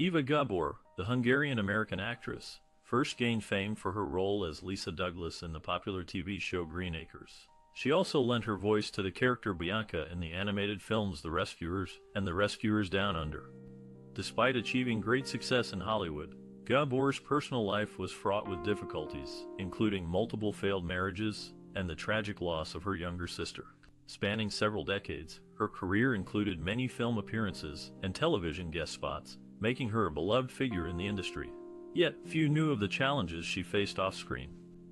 Eva Gabor, the Hungarian-American actress, first gained fame for her role as Lisa Douglas in the popular TV show Green Acres. She also lent her voice to the character Bianca in the animated films The Rescuers and The Rescuers Down Under. Despite achieving great success in Hollywood, Gabor's personal life was fraught with difficulties, including multiple failed marriages and the tragic loss of her younger sister. Spanning several decades, her career included many film appearances and television guest spots, making her a beloved figure in the industry. Yet, few knew of the challenges she faced off-screen.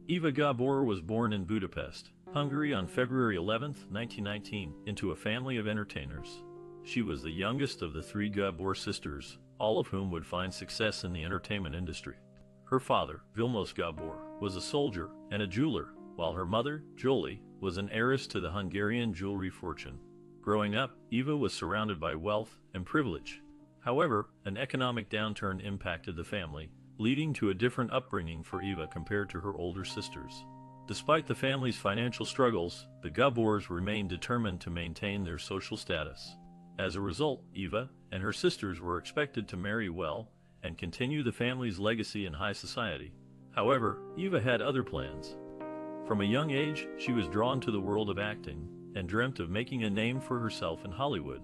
Eva Gabor was born in Budapest, Hungary on February 11, 1919, into a family of entertainers. She was the youngest of the three Gabor sisters, all of whom would find success in the entertainment industry. Her father, Vilmos Gabor, was a soldier and a jeweler, while her mother, Jolie, was an heiress to the Hungarian jewelry fortune. Growing up, Eva was surrounded by wealth and privilege. However, an economic downturn impacted the family, leading to a different upbringing for Eva compared to her older sisters. Despite the family's financial struggles, the Gabors remained determined to maintain their social status. As a result, Eva and her sisters were expected to marry well and continue the family's legacy in high society. However, Eva had other plans. From a young age, she was drawn to the world of acting and dreamt of making a name for herself in Hollywood.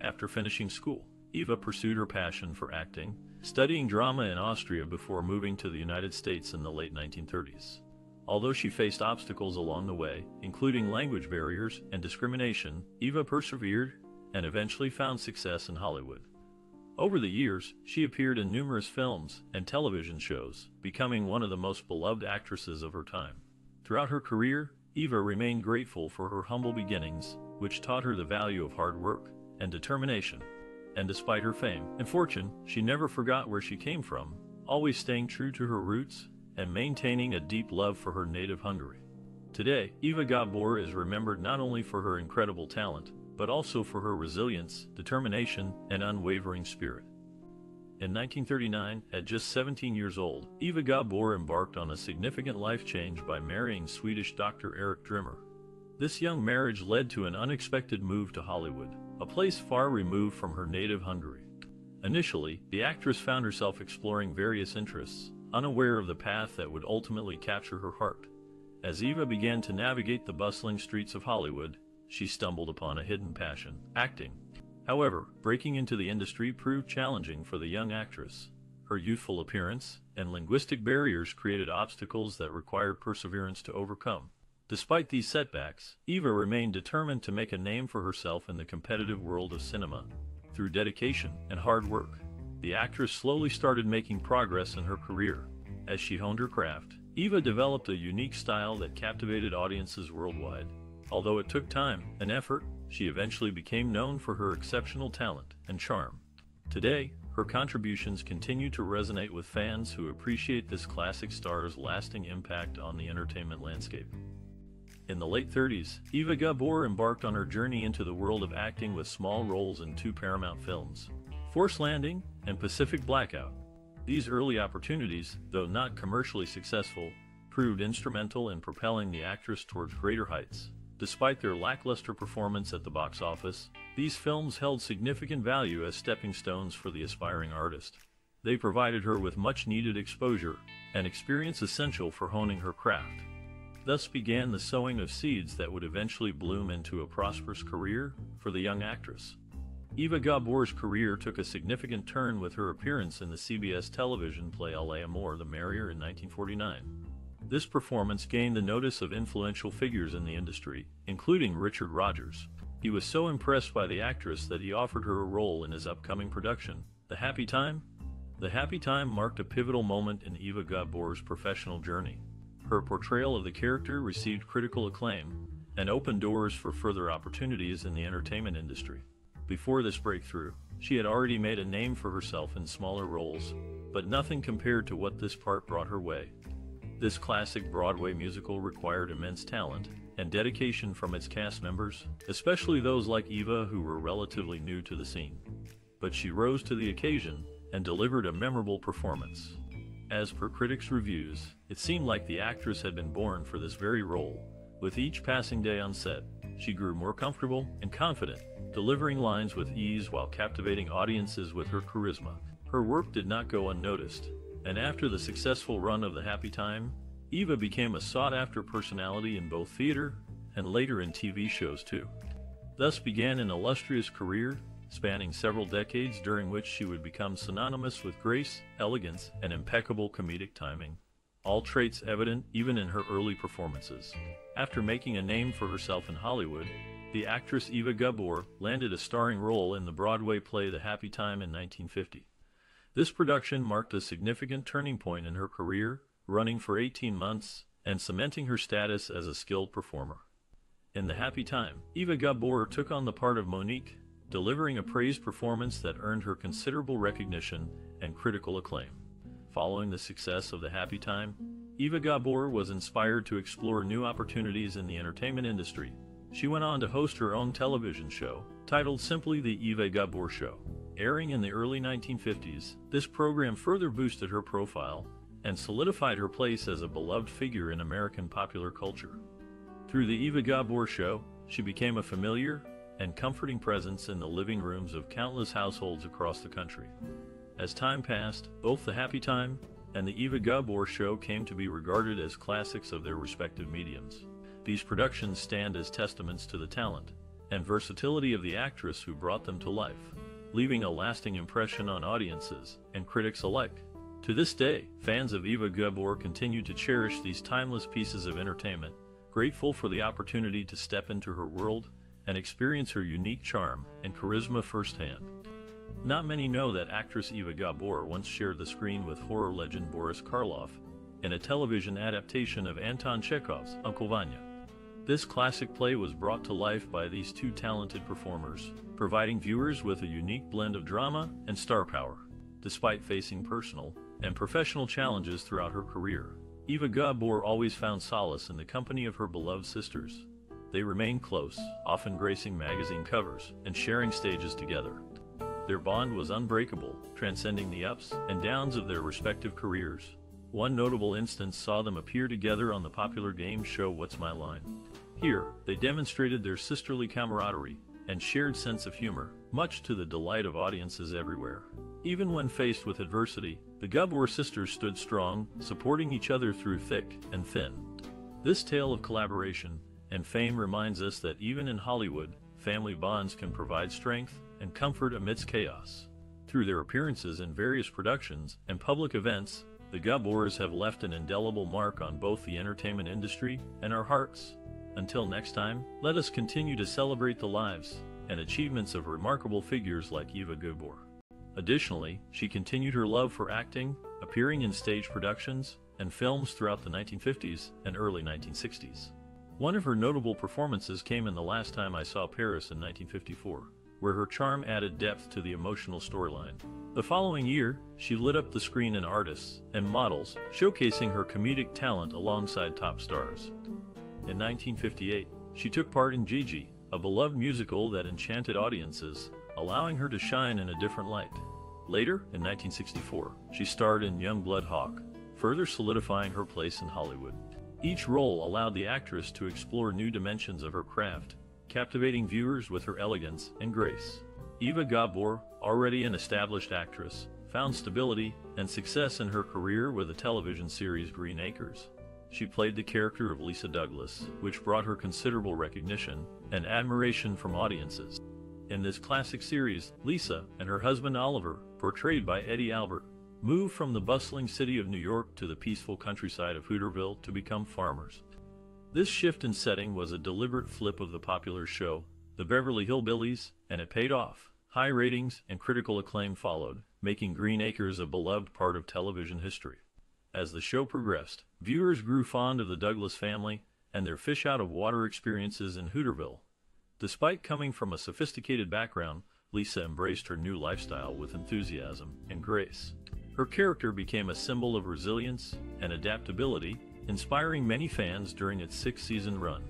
After finishing school, Eva pursued her passion for acting, studying drama in Austria before moving to the United States in the late 1930s. Although she faced obstacles along the way, including language barriers and discrimination, Eva persevered and eventually found success in Hollywood. Over the years, she appeared in numerous films and television shows, becoming one of the most beloved actresses of her time. Throughout her career, Eva remained grateful for her humble beginnings, which taught her the value of hard work and determination. And despite her fame and fortune, she never forgot where she came from, always staying true to her roots and maintaining a deep love for her native Hungary. Today, Eva Gabor is remembered not only for her incredible talent, but also for her resilience, determination, and unwavering spirit. In 1939, at just 17 years old, Eva Gabor embarked on a significant life change by marrying Swedish Dr. Eric Drimmer. This young marriage led to an unexpected move to Hollywood, a place far removed from her native Hungary. Initially, the actress found herself exploring various interests, unaware of the path that would ultimately capture her heart. As Eva began to navigate the bustling streets of Hollywood, she stumbled upon a hidden passion, acting. However, breaking into the industry proved challenging for the young actress. Her youthful appearance and linguistic barriers created obstacles that required perseverance to overcome. Despite these setbacks, Eva remained determined to make a name for herself in the competitive world of cinema. Through dedication and hard work, the actress slowly started making progress in her career. As she honed her craft, Eva developed a unique style that captivated audiences worldwide. Although it took time and effort, she eventually became known for her exceptional talent and charm. Today, her contributions continue to resonate with fans who appreciate this classic star's lasting impact on the entertainment landscape. In the late 30s, Eva Gabor embarked on her journey into the world of acting with small roles in two Paramount films, Forced Landing and Pacific Blackout. These early opportunities, though not commercially successful, proved instrumental in propelling the actress towards greater heights. Despite their lackluster performance at the box office, these films held significant value as stepping stones for the aspiring artist. They provided her with much needed exposure and experience essential for honing her craft. Thus began the sowing of seeds that would eventually bloom into a prosperous career for the young actress. Eva Gabor's career took a significant turn with her appearance in the CBS television play Allez Amour the Merrier in 1949. This performance gained the notice of influential figures in the industry, including Richard Rodgers. He was so impressed by the actress that he offered her a role in his upcoming production, The Happy Time. The Happy Time marked a pivotal moment in Eva Gabor's professional journey. Her portrayal of the character received critical acclaim and opened doors for further opportunities in the entertainment industry. Before this breakthrough, she had already made a name for herself in smaller roles, but nothing compared to what this part brought her way. This classic Broadway musical required immense talent and dedication from its cast members, especially those like Eva who were relatively new to the scene. But she rose to the occasion and delivered a memorable performance. As per critics' reviews, it seemed like the actress had been born for this very role. With each passing day on set, she grew more comfortable and confident, delivering lines with ease while captivating audiences with her charisma. Her work did not go unnoticed, and after the successful run of The Happy Time, Eva became a sought-after personality in both theater and later in TV shows too. Thus began an illustrious career spanning several decades during which she would become synonymous with grace, elegance, and impeccable comedic timing. All traits evident even in her early performances. After making a name for herself in Hollywood, the actress Eva Gabor landed a starring role in the Broadway play The Happy Time in 1950. This production marked a significant turning point in her career, running for 18 months and cementing her status as a skilled performer. In The Happy Time, Eva Gabor took on the part of Monique, delivering a praised performance that earned her considerable recognition and critical acclaim. Following the success of The Happy Time, Eva Gabor was inspired to explore new opportunities in the entertainment industry. She went on to host her own television show, titled simply The Eva Gabor Show. Airing in the early 1950s, this program further boosted her profile and solidified her place as a beloved figure in American popular culture. Through The Eva Gabor Show, she became a familiar and comforting presence in the living rooms of countless households across the country. As time passed, both The Happy Time and The Eva Gabor Show came to be regarded as classics of their respective mediums. These productions stand as testaments to the talent and versatility of the actress who brought them to life, leaving a lasting impression on audiences and critics alike. To this day, fans of Eva Gabor continue to cherish these timeless pieces of entertainment, grateful for the opportunity to step into her world and experience her unique charm and charisma firsthand. Not many know that actress Eva Gabor once shared the screen with horror legend Boris Karloff in a television adaptation of Anton Chekhov's Uncle Vanya. This classic play was brought to life by these two talented performers, providing viewers with a unique blend of drama and star power. Despite facing personal and professional challenges throughout her career, Eva Gabor always found solace in the company of her beloved sisters, they remained close, often gracing magazine covers and sharing stages together. Their bond was unbreakable, transcending the ups and downs of their respective careers. One notable instance saw them appear together on the popular game show What's My Line. Here, they demonstrated their sisterly camaraderie and shared sense of humor, much to the delight of audiences everywhere. Even when faced with adversity, the Gabor sisters stood strong, supporting each other through thick and thin. This tale of collaboration and fame reminds us that even in Hollywood, family bonds can provide strength and comfort amidst chaos. Through their appearances in various productions and public events, the Gabors have left an indelible mark on both the entertainment industry and our hearts. Until next time, let us continue to celebrate the lives and achievements of remarkable figures like Eva Gabor. Additionally, she continued her love for acting, appearing in stage productions and films throughout the 1950s and early 1960s. One of her notable performances came in The Last Time I Saw Paris in 1954, where her charm added depth to the emotional storyline. The following year, she lit up the screen in Artists and Models, showcasing her comedic talent alongside top stars. In 1958, she took part in Gigi, a beloved musical that enchanted audiences, allowing her to shine in a different light. Later, in 1964, she starred in Youngblood Hawke, further solidifying her place in Hollywood. Each role allowed the actress to explore new dimensions of her craft, captivating viewers with her elegance and grace. Eva Gabor, already an established actress, found stability and success in her career with the television series Green Acres. She played the character of Lisa Douglas, which brought her considerable recognition and admiration from audiences. In this classic series, Lisa and her husband Oliver, portrayed by Eddie Albert, moved from the bustling city of New York to the peaceful countryside of Hooterville to become farmers. This shift in setting was a deliberate flip of the popular show, The Beverly Hillbillies, and it paid off. High ratings and critical acclaim followed, making Green Acres a beloved part of television history. As the show progressed, viewers grew fond of the Douglas family and their fish out of water experiences in Hooterville. Despite coming from a sophisticated background, Lisa embraced her new lifestyle with enthusiasm and grace. Her character became a symbol of resilience and adaptability, inspiring many fans during its six-season run.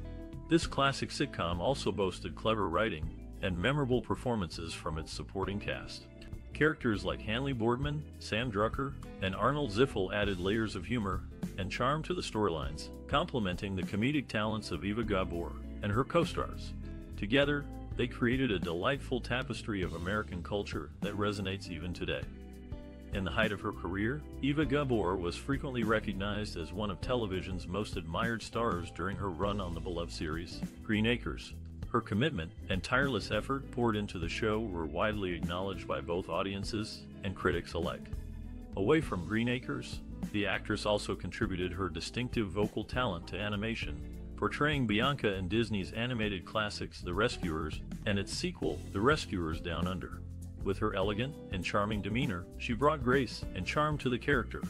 This classic sitcom also boasted clever writing and memorable performances from its supporting cast. Characters like Hanley Boardman, Sam Drucker, and Arnold Ziffel added layers of humor and charm to the storylines, complementing the comedic talents of Eva Gabor and her co-stars. Together, they created a delightful tapestry of American culture that resonates even today. In the height of her career, Eva Gabor was frequently recognized as one of television's most admired stars during her run on the beloved series, Green Acres. Her commitment and tireless effort poured into the show were widely acknowledged by both audiences and critics alike. Away from Green Acres, the actress also contributed her distinctive vocal talent to animation, portraying Bianca in Disney's animated classics The Rescuers and its sequel, The Rescuers Down Under. With her elegant and charming demeanor, she brought grace and charm to the character.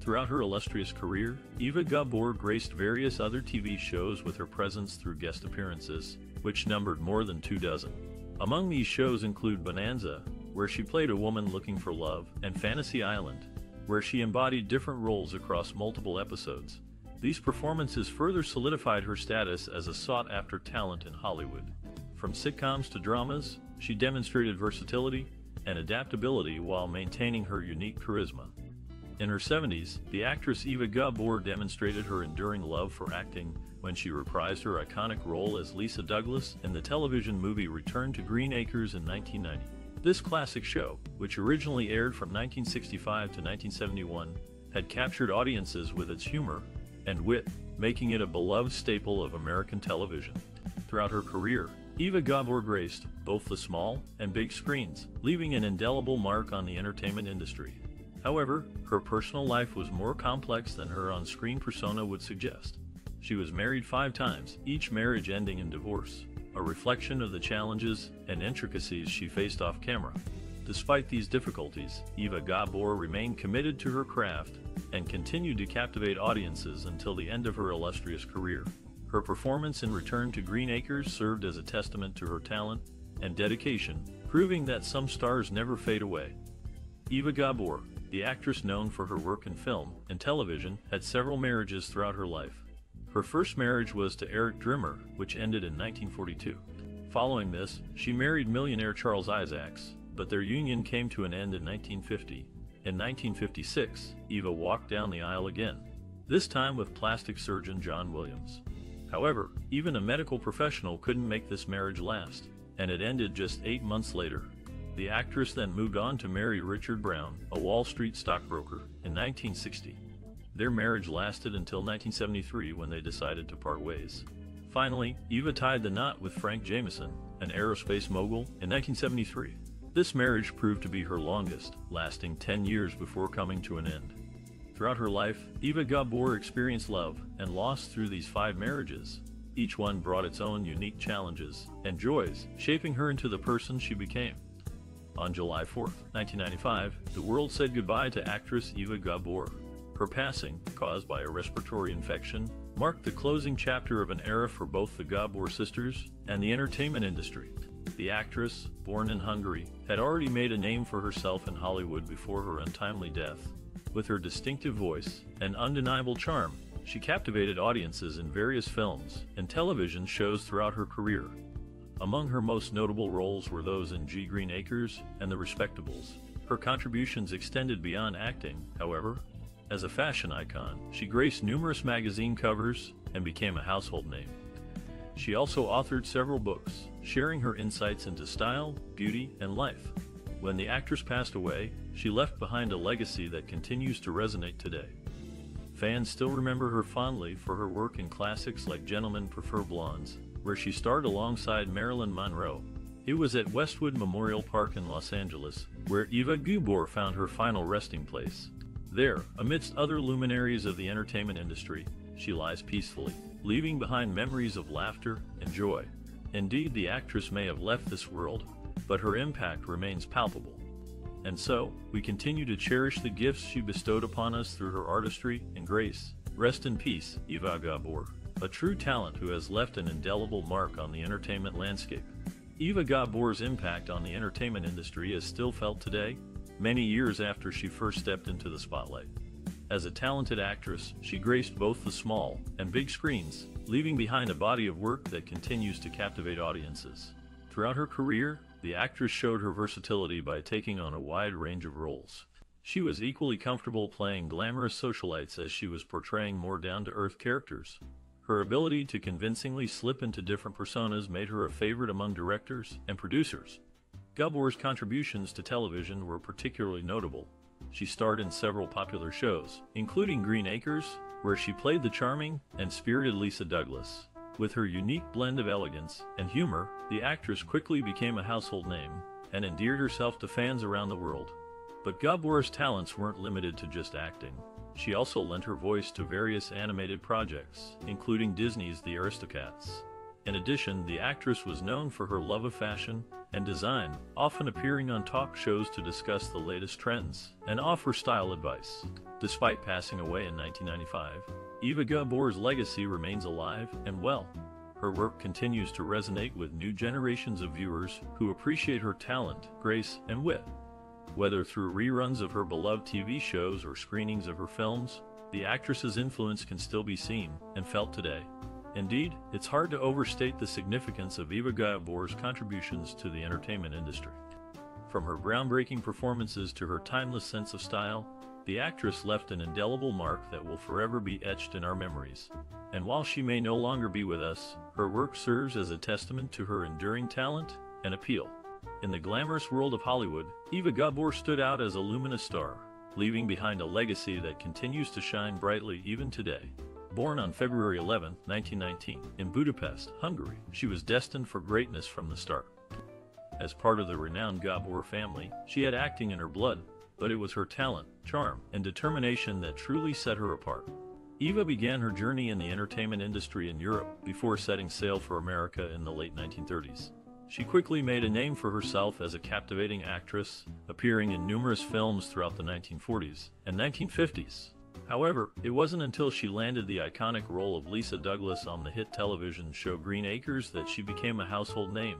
Throughout her illustrious career, Eva Gabor graced various other TV shows with her presence through guest appearances, which numbered more than two dozen. Among these shows include Bonanza, where she played a woman looking for love, and Fantasy Island, where she embodied different roles across multiple episodes. These performances further solidified her status as a sought after talent in Hollywood. From sitcoms to dramas, she demonstrated versatility and adaptability while maintaining her unique charisma. In her 70s, the actress Eva Gabor demonstrated her enduring love for acting when she reprised her iconic role as Lisa Douglas in the television movie Return to Green Acres in 1990. This classic show, which originally aired from 1965 to 1971, had captured audiences with its humor and wit, making it a beloved staple of American television. Throughout her career, Eva Gabor graced both the small and big screens, leaving an indelible mark on the entertainment industry. However, her personal life was more complex than her on-screen persona would suggest. She was married five times, each marriage ending in divorce, a reflection of the challenges and intricacies she faced off camera. Despite these difficulties, Eva Gabor remained committed to her craft and continued to captivate audiences until the end of her illustrious career. Her performance in Return to Green Acres served as a testament to her talent and dedication, proving that some stars never fade away. Eva Gabor, the actress known for her work in film and television, had several marriages throughout her life. Her first marriage was to Eric Drimmer, which ended in 1942. Following this, she married millionaire Charles Isaacs, but their union came to an end in 1950. In 1956, Eva walked down the aisle again, this time with plastic surgeon John Williams. However, even a medical professional couldn't make this marriage last, and it ended just eight months later. The actress then moved on to marry Richard Brown, a Wall Street stockbroker, in 1960. Their marriage lasted until 1973 when they decided to part ways. Finally, Eva tied the knot with Frank Jameson, an aerospace mogul, in 1973. This marriage proved to be her longest, lasting 10 years before coming to an end. Throughout her life, Eva Gabor experienced love and loss through these five marriages. Each one brought its own unique challenges and joys, shaping her into the person she became. On July 4, 1995, the world said goodbye to actress Eva Gabor. Her passing, caused by a respiratory infection, marked the closing chapter of an era for both the Gabor sisters and the entertainment industry. The actress, born in Hungary, had already made a name for herself in Hollywood before her untimely death. With her distinctive voice and undeniable charm, she captivated audiences in various films and television shows throughout her career. Among her most notable roles were those in G. Green Acres and The Respectables. Her contributions extended beyond acting, however. As a fashion icon, she graced numerous magazine covers and became a household name. She also authored several books, sharing her insights into style, beauty, and life. When the actress passed away, she left behind a legacy that continues to resonate today. Fans still remember her fondly for her work in classics like Gentlemen Prefer Blondes, where she starred alongside Marilyn Monroe. It was at Westwood Memorial Park in Los Angeles, where Eva Gabor found her final resting place. There, amidst other luminaries of the entertainment industry, she lies peacefully, leaving behind memories of laughter and joy. Indeed, the actress may have left this world, but her impact remains palpable. And so, we continue to cherish the gifts she bestowed upon us through her artistry and grace. Rest in peace, Eva Gabor, a true talent who has left an indelible mark on the entertainment landscape. Eva Gabor's impact on the entertainment industry is still felt today, many years after she first stepped into the spotlight. As a talented actress, she graced both the small and big screens, leaving behind a body of work that continues to captivate audiences. Throughout her career, the actress showed her versatility by taking on a wide range of roles. She was equally comfortable playing glamorous socialites as she was portraying more down-to-earth characters. Her ability to convincingly slip into different personas made her a favorite among directors and producers. Gabor's contributions to television were particularly notable. she starred in several popular shows, including Green Acres, where she played the charming and spirited Lisa Douglas. With her unique blend of elegance and humor, the actress quickly became a household name and endeared herself to fans around the world. But Gabor's talents weren't limited to just acting. She also lent her voice to various animated projects, including Disney's The Aristocats. In addition, the actress was known for her love of fashion and design, often appearing on talk shows to discuss the latest trends and offer style advice. Despite passing away in 1995, Eva Gabor's legacy remains alive and well. Her work continues to resonate with new generations of viewers who appreciate her talent, grace, and wit. Whether through reruns of her beloved TV shows or screenings of her films, the actress's influence can still be seen and felt today. Indeed, it's hard to overstate the significance of Eva Gabor's contributions to the entertainment industry. From her groundbreaking performances to her timeless sense of style, the actress left an indelible mark that will forever be etched in our memories. And while she may no longer be with us, her work serves as a testament to her enduring talent and appeal. In the glamorous world of Hollywood, Eva Gabor stood out as a luminous star, leaving behind a legacy that continues to shine brightly even today. Born on February 11, 1919, in Budapest, Hungary, she was destined for greatness from the start. As part of the renowned Gabor family, she had acting in her blood, but it was her talent, charm, and determination that truly set her apart. Eva began her journey in the entertainment industry in Europe before setting sail for America in the late 1930s. She quickly made a name for herself as a captivating actress, appearing in numerous films throughout the 1940s and 1950s. However, it wasn't until she landed the iconic role of Lisa Douglas on the hit television show Green Acres that she became a household name.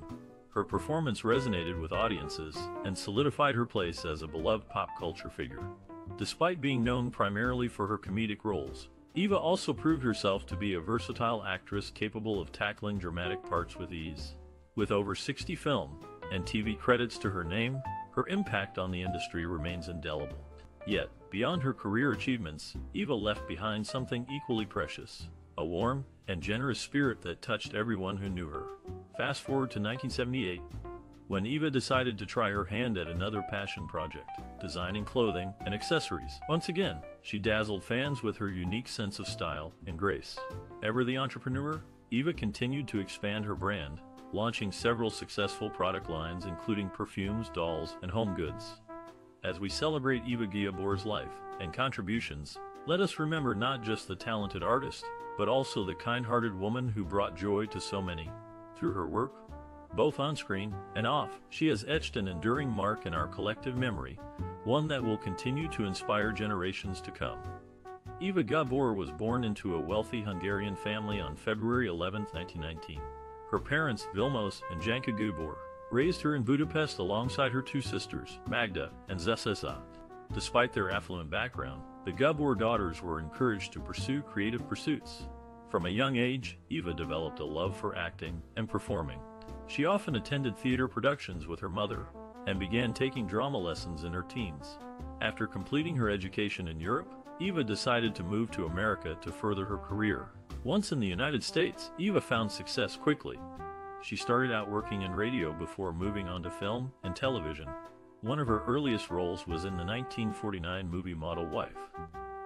Her performance resonated with audiences and solidified her place as a beloved pop culture figure. Despite being known primarily for her comedic roles, Eva also proved herself to be a versatile actress capable of tackling dramatic parts with ease. With over 60 film and TV credits to her name, her impact on the industry remains indelible. Yet, beyond her career achievements, Eva left behind something equally precious a warm and generous spirit that touched everyone who knew her. Fast forward to 1978, when Eva decided to try her hand at another passion project, designing clothing and accessories. Once again, she dazzled fans with her unique sense of style and grace. Ever the entrepreneur, Eva continued to expand her brand, launching several successful product lines including perfumes, dolls, and home goods. As we celebrate Eva Gabor's life and contributions, let us remember not just the talented artist, but also the kind-hearted woman who brought joy to so many. Through her work, both on screen and off, she has etched an enduring mark in our collective memory, one that will continue to inspire generations to come. Eva Gabor was born into a wealthy Hungarian family on February 11, 1919. Her parents, Vilmos and Janka Gabor, raised her in Budapest alongside her two sisters, Magda and Zsa Zsa. Despite their affluent background, the Gabor daughters were encouraged to pursue creative pursuits. From a young age, Eva developed a love for acting and performing. She often attended theater productions with her mother and began taking drama lessons in her teens. After completing her education in Europe, Eva decided to move to America to further her career. Once in the United States, Eva found success quickly. She started out working in radio before moving on to film and television. One of her earliest roles was in the 1949 movie Model Wife.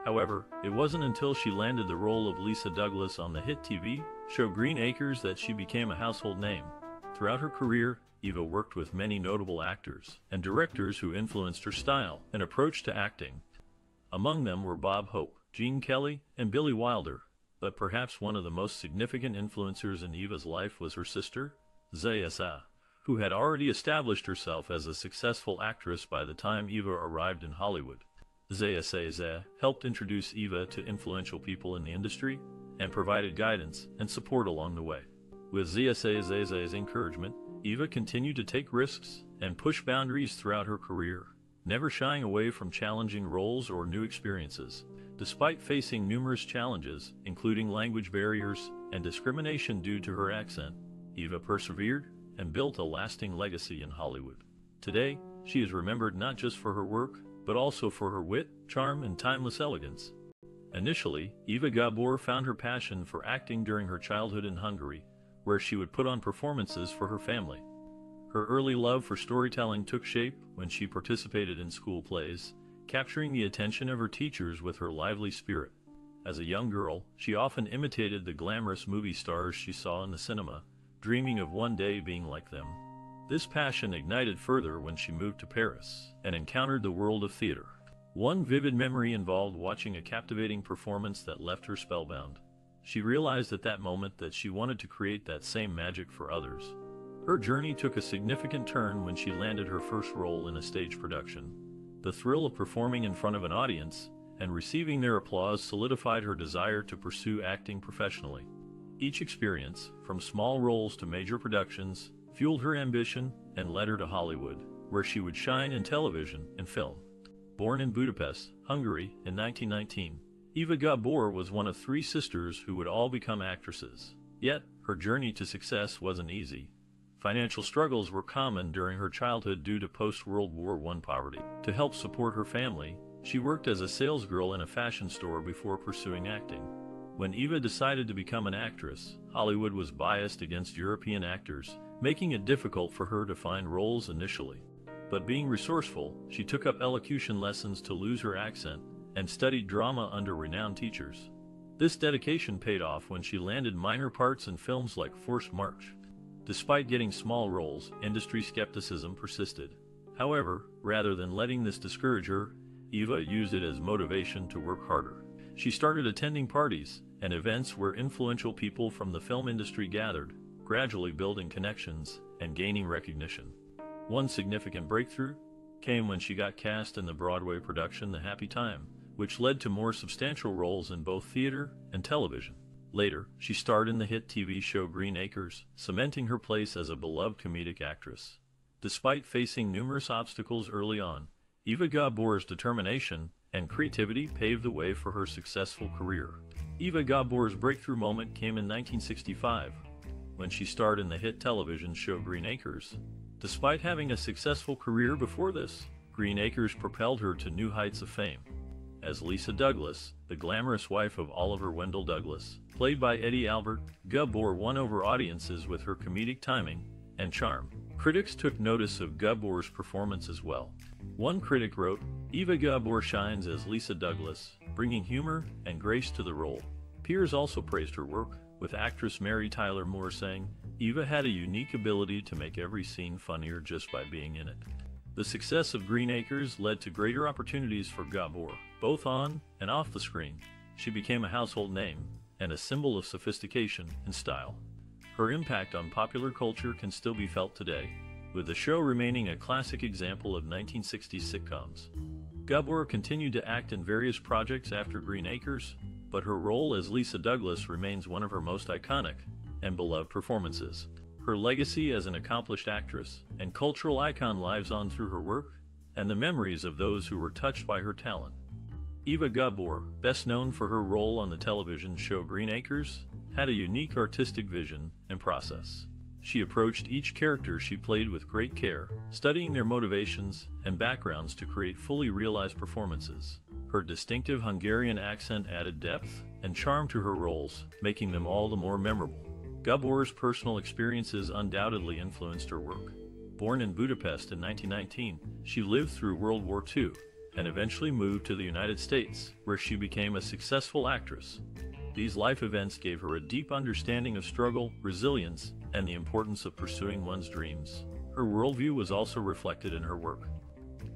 However, it wasn't until she landed the role of Lisa Douglas on the hit TV show Green Acres that she became a household name. Throughout her career, Eva worked with many notable actors and directors who influenced her style and approach to acting. Among them were Bob Hope, Gene Kelly, and Billy Wilder. But perhaps one of the most significant influencers in Eva's life was her sister, Zsa Zsa who had already established herself as a successful actress by the time Eva arrived in Hollywood. Zsa Zsa helped introduce Eva to influential people in the industry and provided guidance and support along the way. With Zsa Zsa's encouragement, Eva continued to take risks and push boundaries throughout her career, never shying away from challenging roles or new experiences. Despite facing numerous challenges, including language barriers and discrimination due to her accent, Eva persevered and built a lasting legacy in Hollywood. Today, she is remembered not just for her work, but also for her wit, charm, and timeless elegance. Initially, Eva Gabor found her passion for acting during her childhood in Hungary, where she would put on performances for her family. Her early love for storytelling took shape when she participated in school plays, capturing the attention of her teachers with her lively spirit. As a young girl, she often imitated the glamorous movie stars she saw in the cinema, dreaming of one day being like them. This passion ignited further when she moved to Paris and encountered the world of theater. One vivid memory involved watching a captivating performance that left her spellbound. She realized at that moment that she wanted to create that same magic for others. Her journey took a significant turn when she landed her first role in a stage production. The thrill of performing in front of an audience and receiving their applause solidified her desire to pursue acting professionally. Each experience, from small roles to major productions, fueled her ambition and led her to Hollywood, where she would shine in television and film. Born in Budapest, Hungary, in 1919, Eva Gabor was one of three sisters who would all become actresses. Yet, her journey to success wasn't easy. Financial struggles were common during her childhood due to post-World War I poverty. To help support her family, she worked as a salesgirl in a fashion store before pursuing acting. When Eva decided to become an actress, Hollywood was biased against European actors, making it difficult for her to find roles initially. But being resourceful, she took up elocution lessons to lose her accent and studied drama under renowned teachers. This dedication paid off when she landed minor parts in films like Forced March. Despite getting small roles, industry skepticism persisted. However, rather than letting this discourage her, Eva used it as motivation to work harder. She started attending parties and events where influential people from the film industry gathered, gradually building connections and gaining recognition. One significant breakthrough came when she got cast in the Broadway production The Happy Time, which led to more substantial roles in both theater and television. Later, she starred in the hit TV show Green Acres, cementing her place as a beloved comedic actress. Despite facing numerous obstacles early on, Eva Gabor's determination and creativity paved the way for her successful career. Eva Gabor's breakthrough moment came in 1965, when she starred in the hit television show Green Acres, Despite having a successful career before this, Green Acres propelled her to new heights of fame. As Lisa Douglas, the glamorous wife of Oliver Wendell Douglas, played by Eddie Albert, Gabor won over audiences with her comedic timing and charm. Critics took notice of Gabor's performance as well. One critic wrote, Eva Gabor shines as Lisa Douglas, bringing humor and grace to the role. Peers also praised her work, with actress Mary Tyler Moore saying, Eva had a unique ability to make every scene funnier just by being in it. The success of Green Acres led to greater opportunities for Gabor, both on and off the screen. She became a household name and a symbol of sophistication and style. Her impact on popular culture can still be felt today, with the show remaining a classic example of 1960s sitcoms. Gabor continued to act in various projects after Green Acres, but her role as Lisa Douglas remains one of her most iconic, and beloved performances. Her legacy as an accomplished actress and cultural icon lives on through her work and the memories of those who were touched by her talent. Eva Gabor, best known for her role on the television show Green Acres, had a unique artistic vision and process. She approached each character she played with great care, studying their motivations and backgrounds to create fully realized performances. Her distinctive Hungarian accent added depth and charm to her roles, making them all the more memorable. Gabor's personal experiences undoubtedly influenced her work. Born in Budapest in 1919, she lived through World War II and eventually moved to the United States, where she became a successful actress. These life events gave her a deep understanding of struggle, resilience, and the importance of pursuing one's dreams. Her worldview was also reflected in her work.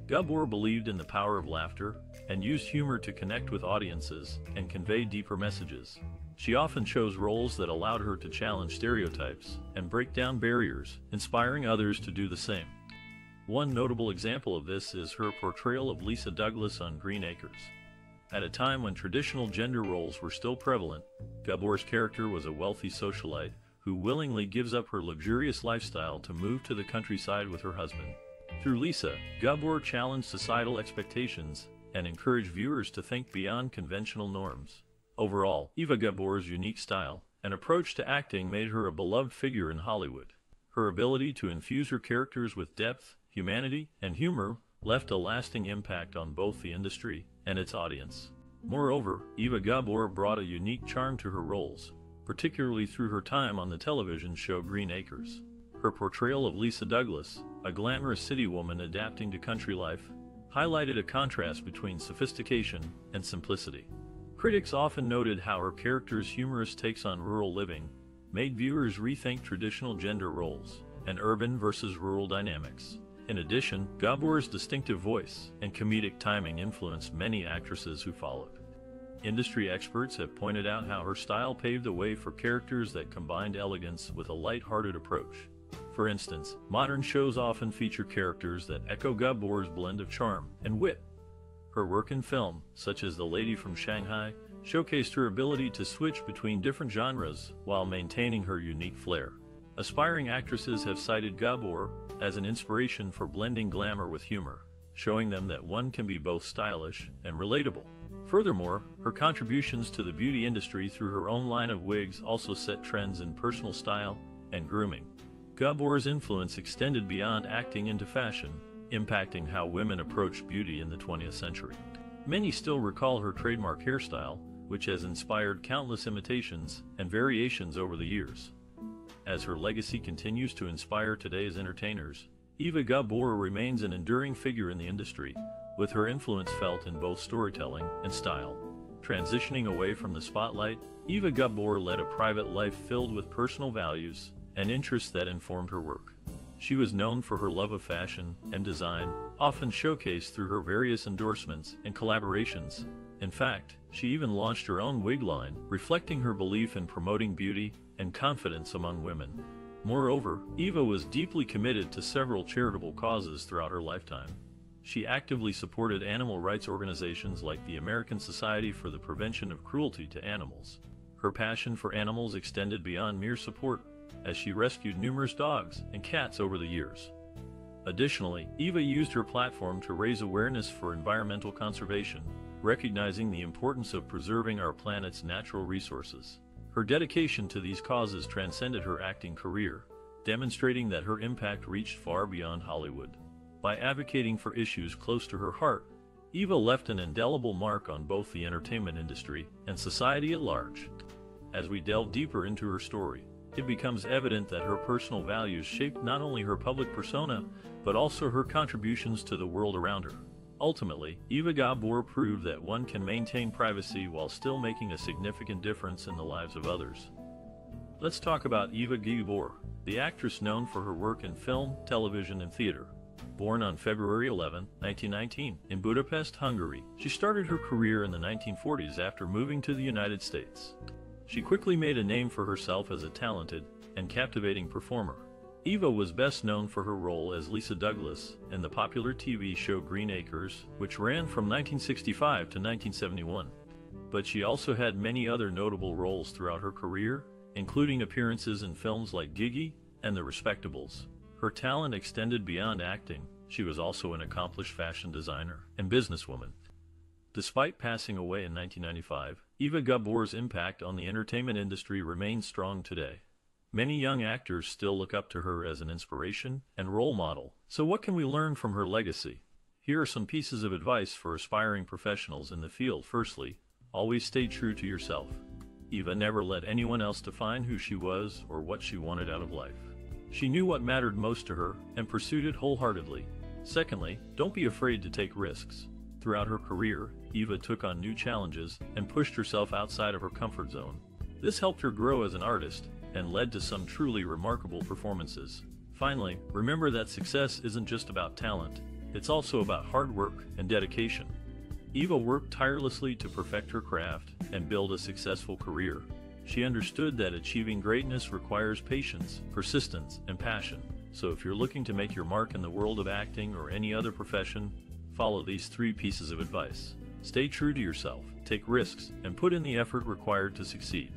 Gabor believed in the power of laughter and used humor to connect with audiences and convey deeper messages. She often chose roles that allowed her to challenge stereotypes and break down barriers, inspiring others to do the same. One notable example of this is her portrayal of Lisa Douglas on Green Acres. At a time when traditional gender roles were still prevalent, Gabor's character was a wealthy socialite who willingly gives up her luxurious lifestyle to move to the countryside with her husband. Through Lisa, Gabor challenged societal expectations and encouraged viewers to think beyond conventional norms. Overall, Eva Gabor's unique style and approach to acting made her a beloved figure in Hollywood. Her ability to infuse her characters with depth, humanity, and humor left a lasting impact on both the industry and its audience. Moreover, Eva Gabor brought a unique charm to her roles, particularly through her time on the television show Green Acres. Her portrayal of Lisa Douglas, a glamorous city woman adapting to country life, highlighted a contrast between sophistication and simplicity. Critics often noted how her character's humorous takes on rural living made viewers rethink traditional gender roles and urban versus rural dynamics. In addition, Gabor's distinctive voice and comedic timing influenced many actresses who followed. Industry experts have pointed out how her style paved the way for characters that combined elegance with a light-hearted approach. For instance, modern shows often feature characters that echo Gabor's blend of charm and wit. Her work in film, such as The Lady from Shanghai, showcased her ability to switch between different genres while maintaining her unique flair. Aspiring actresses have cited Gabor as an inspiration for blending glamour with humor, showing them that one can be both stylish and relatable. Furthermore, her contributions to the beauty industry through her own line of wigs also set trends in personal style and grooming. Gabor's influence extended beyond acting into fashion, impacting how women approach beauty in the 20th century. Many still recall her trademark hairstyle, which has inspired countless imitations and variations over the years. As her legacy continues to inspire today's entertainers, Eva Gabor remains an enduring figure in the industry, with her influence felt in both storytelling and style. Transitioning away from the spotlight, Eva Gabor led a private life filled with personal values and interests that informed her work. She was known for her love of fashion and design, often showcased through her various endorsements and collaborations. In fact, she even launched her own wig line, reflecting her belief in promoting beauty and confidence among women. Moreover, Eva was deeply committed to several charitable causes throughout her lifetime. She actively supported animal rights organizations like the American Society for the Prevention of Cruelty to Animals. Her passion for animals extended beyond mere support as she rescued numerous dogs and cats over the years. Additionally, Eva used her platform to raise awareness for environmental conservation, recognizing the importance of preserving our planet's natural resources. Her dedication to these causes transcended her acting career, demonstrating that her impact reached far beyond Hollywood. By advocating for issues close to her heart, Eva left an indelible mark on both the entertainment industry and society at large. As we delve deeper into her story, it becomes evident that her personal values shaped not only her public persona, but also her contributions to the world around her. Ultimately, Eva Gabor proved that one can maintain privacy while still making a significant difference in the lives of others. Let's talk about Eva Gabor, the actress known for her work in film, television, and theater. Born on February 11, 1919, in Budapest, Hungary, she started her career in the 1940s after moving to the United States. She quickly made a name for herself as a talented and captivating performer. Eva was best known for her role as Lisa Douglas in the popular TV show Green Acres, which ran from 1965 to 1971. But she also had many other notable roles throughout her career, including appearances in films like Gigi and The Respectables. Her talent extended beyond acting. She was also an accomplished fashion designer and businesswoman. Despite passing away in 1995, Eva Gabor's impact on the entertainment industry remains strong today. Many young actors still look up to her as an inspiration and role model. So what can we learn from her legacy? Here are some pieces of advice for aspiring professionals in the field. Firstly, always stay true to yourself. Eva never let anyone else define who she was or what she wanted out of life. She knew what mattered most to her and pursued it wholeheartedly. Secondly, don't be afraid to take risks. Throughout her career, Eva took on new challenges and pushed herself outside of her comfort zone. This helped her grow as an artist and led to some truly remarkable performances. Finally, remember that success isn't just about talent, it's also about hard work and dedication. Eva worked tirelessly to perfect her craft and build a successful career. She understood that achieving greatness requires patience, persistence, and passion. So if you're looking to make your mark in the world of acting or any other profession, follow these three pieces of advice. Stay true to yourself, take risks, and put in the effort required to succeed.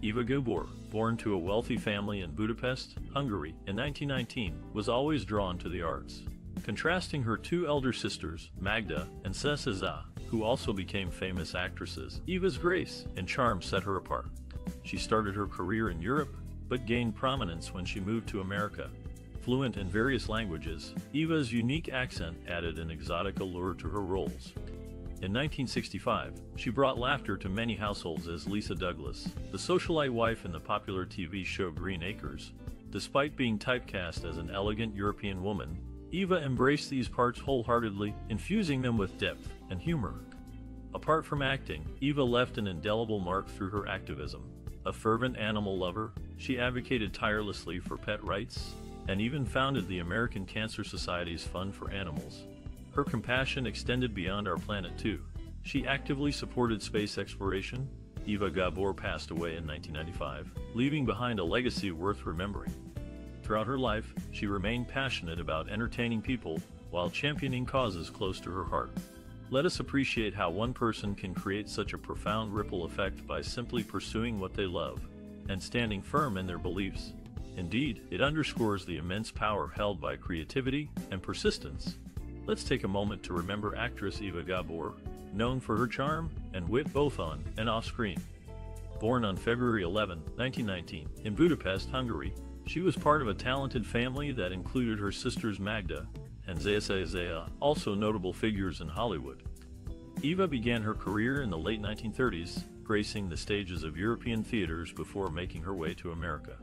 Eva Gabor, born to a wealthy family in Budapest, Hungary, in 1919, was always drawn to the arts. Contrasting her two elder sisters, Magda and Zsa Zsa, who also became famous actresses, Eva's grace and charm set her apart. She started her career in Europe, but gained prominence when she moved to America Fluent in various languages, Eva's unique accent added an exotic allure to her roles. In 1965, she brought laughter to many households as Lisa Douglas, the socialite wife in the popular TV show Green Acres. Despite being typecast as an elegant European woman, Eva embraced these parts wholeheartedly, infusing them with depth and humor. Apart from acting, Eva left an indelible mark through her activism. A fervent animal lover, she advocated tirelessly for pet rights and even founded the American Cancer Society's Fund for Animals. Her compassion extended beyond our planet too. She actively supported space exploration. Eva Gabor passed away in 1995, leaving behind a legacy worth remembering. Throughout her life, she remained passionate about entertaining people while championing causes close to her heart. Let us appreciate how one person can create such a profound ripple effect by simply pursuing what they love and standing firm in their beliefs. Indeed, it underscores the immense power held by creativity and persistence. Let's take a moment to remember actress Eva Gabor, known for her charm and wit both on and off screen. Born on February 11, 1919, in Budapest, Hungary, she was part of a talented family that included her sisters Magda and Zsa Zsa, also notable figures in Hollywood. Eva began her career in the late 1930s, gracing the stages of European theaters before making her way to America.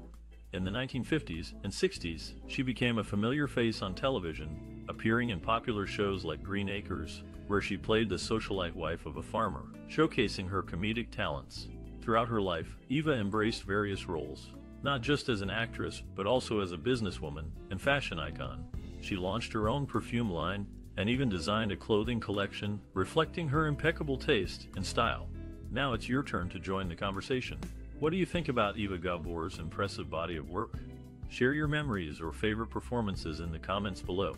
In the 1950s and 60s, she became a familiar face on television, appearing in popular shows like Green Acres, where she played the socialite wife of a farmer, showcasing her comedic talents. Throughout her life, Eva embraced various roles, not just as an actress, but also as a businesswoman and fashion icon. She launched her own perfume line and even designed a clothing collection reflecting her impeccable taste and style. Now it's your turn to join the conversation. What do you think about Eva Gabor's impressive body of work? Share your memories or favorite performances in the comments below.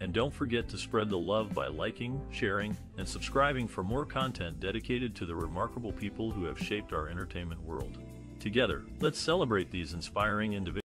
And don't forget to spread the love by liking, sharing, and subscribing for more content dedicated to the remarkable people who have shaped our entertainment world. Together, let's celebrate these inspiring individuals.